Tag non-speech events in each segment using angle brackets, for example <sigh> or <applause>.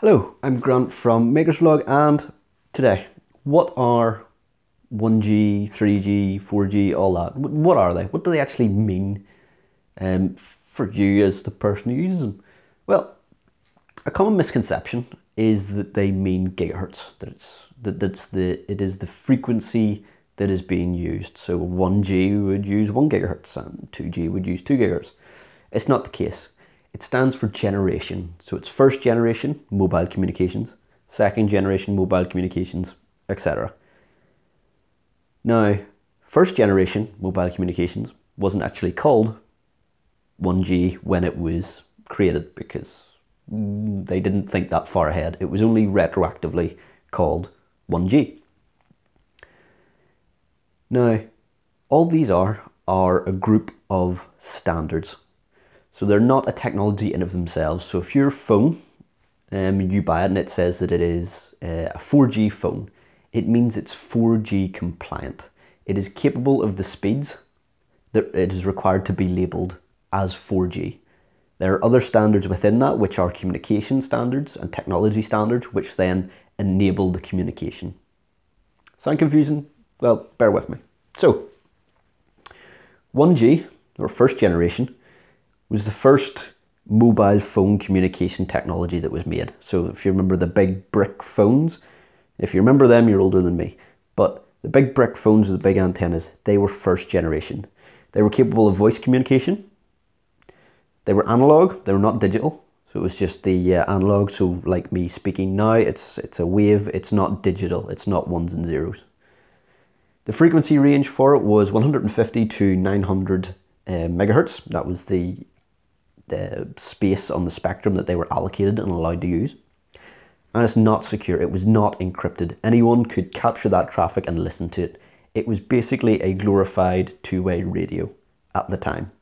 Hello, I'm Grant from Makers Vlog and today, what are 1G, 3G, 4G, all that? What are they? What do they actually mean um, for you as the person who uses them? Well, a common misconception is that they mean gigahertz, that it's that that's the it is the frequency that is being used. So 1G would use 1 gigahertz and 2G would use 2 gigahertz. It's not the case. It stands for generation. So it's first generation mobile communications, second generation mobile communications, etc. Now, first generation mobile communications wasn't actually called 1G when it was created because they didn't think that far ahead. It was only retroactively called 1G. Now, all these are are a group of standards so they're not a technology in of themselves. So if your phone, um, you buy it and it says that it is uh, a 4G phone, it means it's 4G compliant. It is capable of the speeds that it is required to be labelled as 4G. There are other standards within that, which are communication standards and technology standards, which then enable the communication. Sound confusing? Well, bear with me. So, 1G, or first generation, was the first mobile phone communication technology that was made. So if you remember the big brick phones, if you remember them, you're older than me. But the big brick phones with the big antennas, they were first generation. They were capable of voice communication. They were analog, they were not digital. So it was just the uh, analog. So like me speaking now, it's, it's a wave, it's not digital, it's not ones and zeros. The frequency range for it was 150 to 900 uh, megahertz. That was the the space on the spectrum that they were allocated and allowed to use. And it's not secure, it was not encrypted. Anyone could capture that traffic and listen to it. It was basically a glorified two-way radio at the time.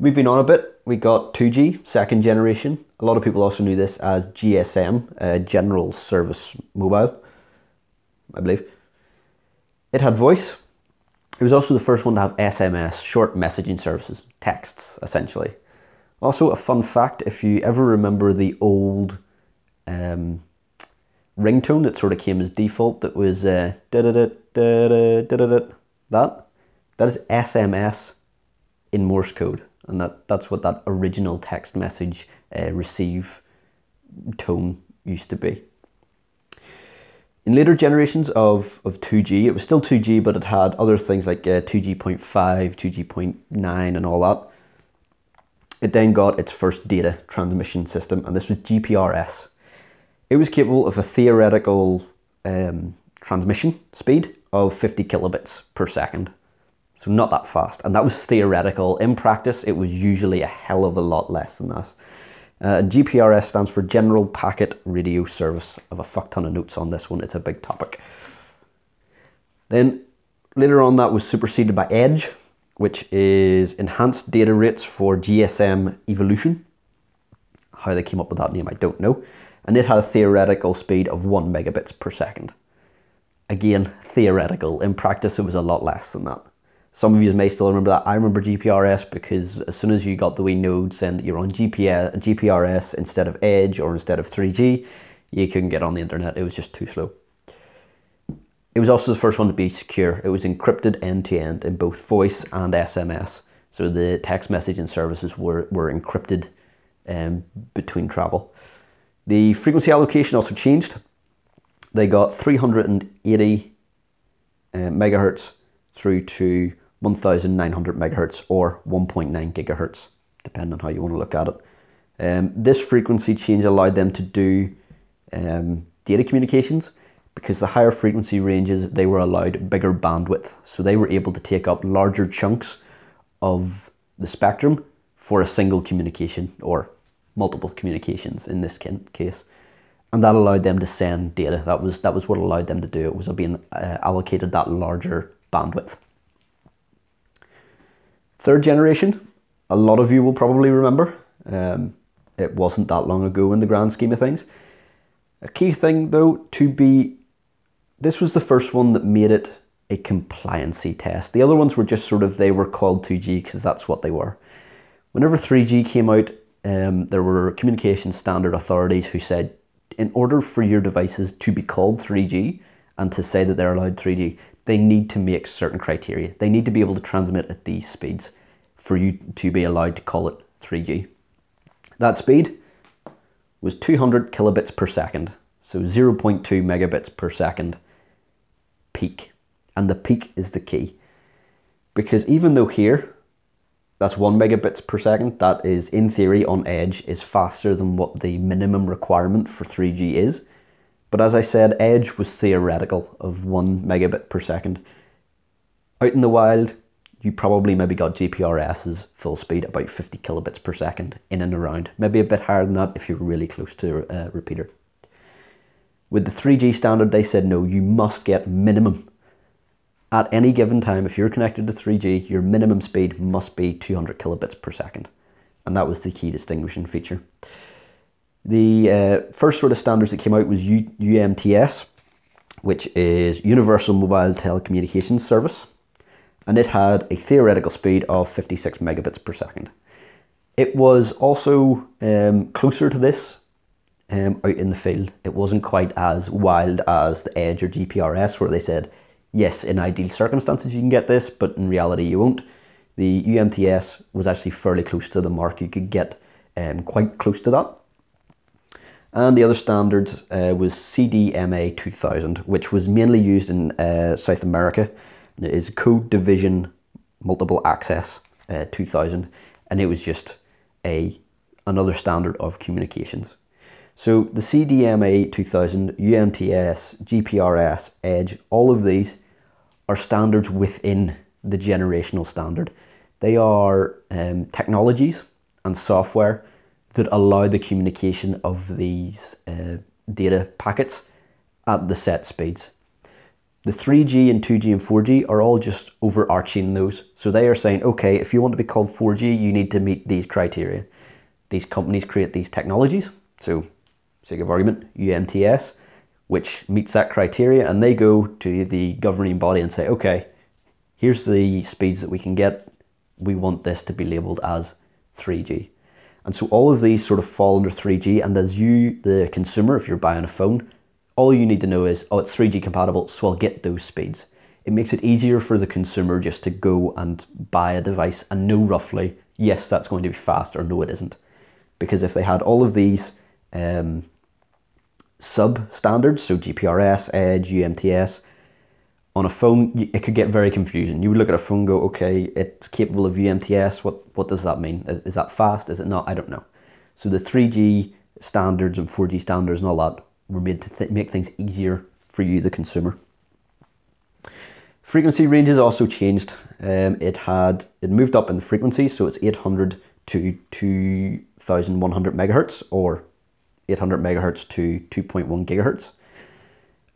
Moving on a bit, we got 2G, second generation. A lot of people also knew this as GSM, uh, General Service Mobile, I believe. It had voice, it was also the first one to have SMS, short messaging services, texts, essentially. Also, a fun fact if you ever remember the old um, ringtone that sort of came as default, that was uh, that, that is SMS in Morse code. And that, that's what that original text message uh, receive tone used to be. In later generations of, of 2G, it was still 2G, but it had other things like uh, 2G.5, 2G.9 and all that. It then got its first data transmission system, and this was GPRS. It was capable of a theoretical um, transmission speed of 50 kilobits per second. So not that fast. And that was theoretical. In practice, it was usually a hell of a lot less than that. Uh, GPRS stands for General Packet Radio Service. I have a fuck ton of notes on this one. It's a big topic. Then later on that was superseded by EDGE, which is Enhanced Data Rates for GSM Evolution. How they came up with that name, I don't know. And it had a theoretical speed of 1 megabits per second. Again, theoretical. In practice, it was a lot less than that. Some of you may still remember that. I remember GPRS because as soon as you got the wee node saying that you're on GPS, GPRS instead of Edge or instead of 3G, you couldn't get on the internet. It was just too slow. It was also the first one to be secure. It was encrypted end to end in both voice and SMS. So the text messaging services were, were encrypted um, between travel. The frequency allocation also changed. They got 380 uh, megahertz through to 1900 megahertz or 1.9 gigahertz, depending on how you want to look at it. Um, this frequency change allowed them to do um, data communications because the higher frequency ranges they were allowed bigger bandwidth, so they were able to take up larger chunks of the spectrum for a single communication or multiple communications in this case, and that allowed them to send data. That was that was what allowed them to do it was being uh, allocated that larger bandwidth. Third generation, a lot of you will probably remember. Um, it wasn't that long ago in the grand scheme of things. A key thing though to be, this was the first one that made it a compliancy test. The other ones were just sort of, they were called 2G because that's what they were. Whenever 3G came out, um, there were communication standard authorities who said in order for your devices to be called 3G and to say that they're allowed 3G, they need to make certain criteria. They need to be able to transmit at these speeds for you to be allowed to call it 3G. That speed was 200 kilobits per second, so 0.2 megabits per second peak. And the peak is the key. Because even though here, that's one megabits per second, that is in theory on edge is faster than what the minimum requirement for 3G is. But as I said, edge was theoretical of one megabit per second. Out in the wild, you probably maybe got GPRS's full speed about 50 kilobits per second in and around. Maybe a bit higher than that if you're really close to a repeater. With the 3G standard, they said no, you must get minimum. At any given time, if you're connected to 3G, your minimum speed must be 200 kilobits per second. And that was the key distinguishing feature. The uh, first sort of standards that came out was U UMTS, which is Universal Mobile Telecommunications Service and it had a theoretical speed of 56 megabits per second. It was also um, closer to this um, out in the field. It wasn't quite as wild as the Edge or GPRS, where they said, yes, in ideal circumstances you can get this, but in reality you won't. The UMTS was actually fairly close to the mark. You could get um, quite close to that. And the other standard uh, was CDMA 2000, which was mainly used in uh, South America it is Code Division Multiple Access uh, 2000, and it was just a another standard of communications. So the CDMA 2000, UMTS, GPRS, Edge, all of these are standards within the generational standard. They are um, technologies and software that allow the communication of these uh, data packets at the set speeds. The 3G and 2G and 4G are all just overarching those. So they are saying, okay, if you want to be called 4G, you need to meet these criteria. These companies create these technologies. So, sake of argument, UMTS, which meets that criteria, and they go to the governing body and say, okay, here's the speeds that we can get. We want this to be labeled as 3G. And so all of these sort of fall under 3G, and as you, the consumer, if you're buying a phone, all you need to know is, oh, it's 3G compatible, so I'll get those speeds. It makes it easier for the consumer just to go and buy a device and know roughly, yes, that's going to be fast, or no, it isn't. Because if they had all of these um, sub standards, so GPRS, Edge, UMTS, on a phone, it could get very confusing. You would look at a phone go, okay, it's capable of UMTS. What, what does that mean? Is, is that fast? Is it not? I don't know. So the 3G standards and 4G standards and all that were made to th make things easier for you, the consumer. Frequency ranges also changed. Um, it had it moved up in the frequency, so it's 800 to 2100 megahertz or 800 megahertz to 2.1 gigahertz.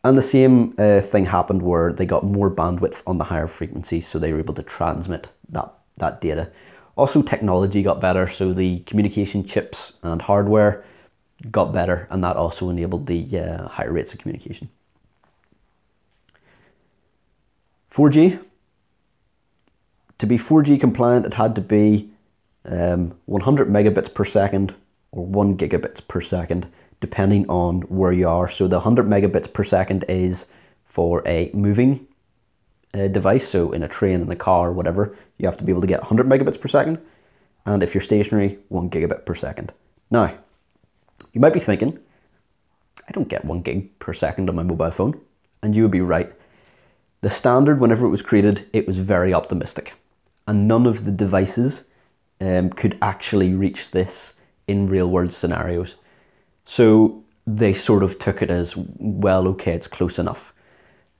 And the same uh, thing happened where they got more bandwidth on the higher frequencies, so they were able to transmit that, that data. Also, technology got better, so the communication chips and hardware got better, and that also enabled the uh, higher rates of communication. 4G. To be 4G compliant, it had to be um, 100 megabits per second or 1 gigabits per second, depending on where you are. So the 100 megabits per second is for a moving uh, device, so in a train, in a car, whatever, you have to be able to get 100 megabits per second. And if you're stationary, 1 gigabit per second. Now, you might be thinking, I don't get one gig per second on my mobile phone. And you would be right. The standard, whenever it was created, it was very optimistic. And none of the devices um, could actually reach this in real world scenarios. So they sort of took it as, well, okay, it's close enough.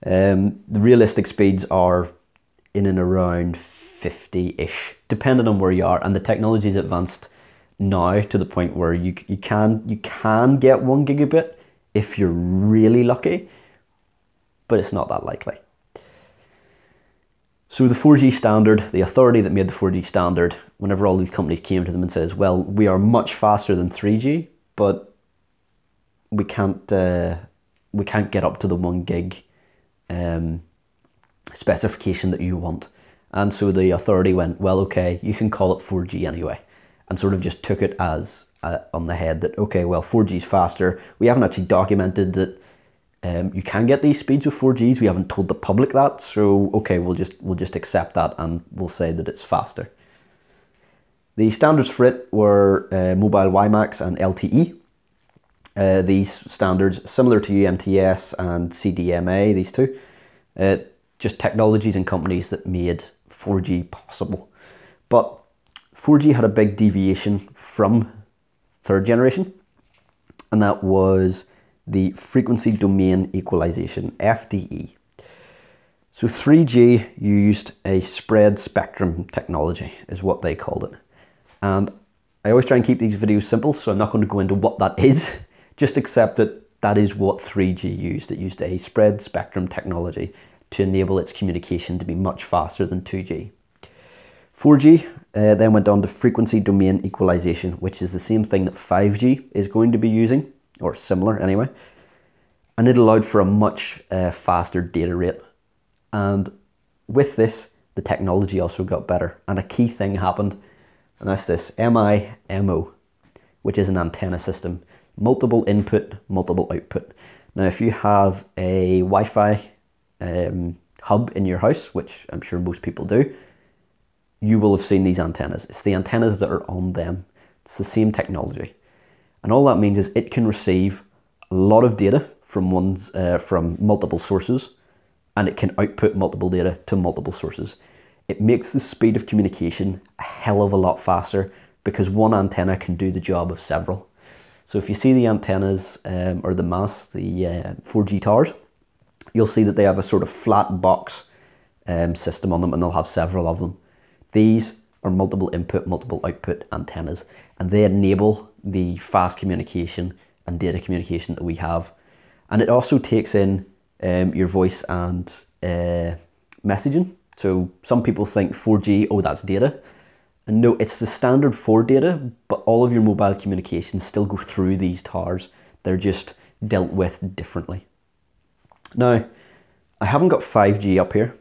Um, the realistic speeds are in and around 50-ish, depending on where you are. And the technology is advanced now to the point where you, you can you can get one gigabit if you're really lucky, but it's not that likely. So the 4G standard, the authority that made the 4G standard, whenever all these companies came to them and says, well, we are much faster than 3G, but we can't uh, we can't get up to the one gig um, specification that you want. And so the authority went, well, okay, you can call it 4G anyway and sort of just took it as uh, on the head that okay, well, 4G is faster. We haven't actually documented that um, you can get these speeds with 4Gs. We haven't told the public that, so okay, we'll just we'll just accept that and we'll say that it's faster. The standards for it were uh, Mobile WiMAX and LTE. Uh, these standards, similar to UMTS and CDMA, these two, uh, just technologies and companies that made 4G possible. But 4G had a big deviation from third generation, and that was the frequency domain equalization, FDE. So 3G used a spread spectrum technology, is what they called it. And I always try and keep these videos simple, so I'm not going to go into what that is. <laughs> Just accept that that is what 3G used. It used a spread spectrum technology to enable its communication to be much faster than 2G. 4G uh, then went on to frequency domain equalization, which is the same thing that 5G is going to be using, or similar anyway. And it allowed for a much uh, faster data rate. And with this, the technology also got better. And a key thing happened, and that's this MIMO, which is an antenna system. Multiple input, multiple output. Now, if you have a Wi Fi um, hub in your house, which I'm sure most people do, you will have seen these antennas. It's the antennas that are on them. It's the same technology. And all that means is it can receive a lot of data from ones uh, from multiple sources and it can output multiple data to multiple sources. It makes the speed of communication a hell of a lot faster because one antenna can do the job of several. So if you see the antennas um, or the masts, the uh, 4G towers, you'll see that they have a sort of flat box um, system on them and they'll have several of them. These are multiple input, multiple output antennas, and they enable the fast communication and data communication that we have. And it also takes in um, your voice and uh, messaging. So some people think 4G, oh, that's data. And no, it's the standard for data, but all of your mobile communications still go through these towers. They're just dealt with differently. Now, I haven't got 5G up here,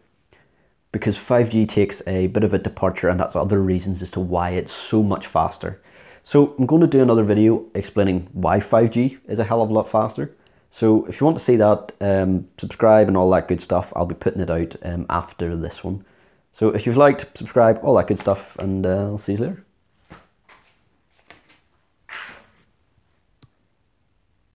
because 5G takes a bit of a departure and that's other reasons as to why it's so much faster. So I'm going to do another video explaining why 5G is a hell of a lot faster. So if you want to see that, um, subscribe and all that good stuff. I'll be putting it out um, after this one. So if you've liked, subscribe, all that good stuff, and uh, I'll see you later.